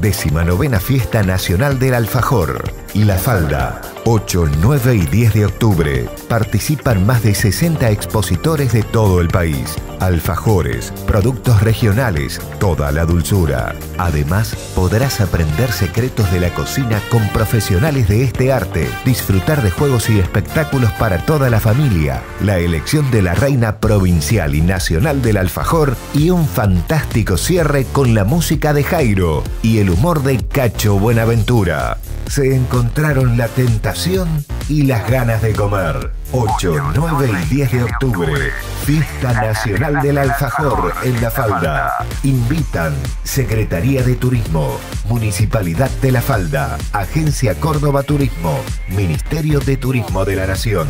Décima novena Fiesta Nacional del Alfajor. La Falda. 8, 9 y 10 de octubre. Participan más de 60 expositores de todo el país. Alfajores, productos regionales, toda la dulzura. Además, podrás aprender secretos de la cocina con profesionales de este arte, disfrutar de juegos y espectáculos para toda la familia, la elección de la reina provincial y nacional del alfajor y un fantástico cierre con la música de Jairo y el humor de Cacho Buenaventura. Se encontraron la tentación y las ganas de comer. 8, 9 y 10 de octubre. Fiesta Nacional del Alfajor en La Falda. Invitan Secretaría de Turismo, Municipalidad de La Falda, Agencia Córdoba Turismo, Ministerio de Turismo de la Nación.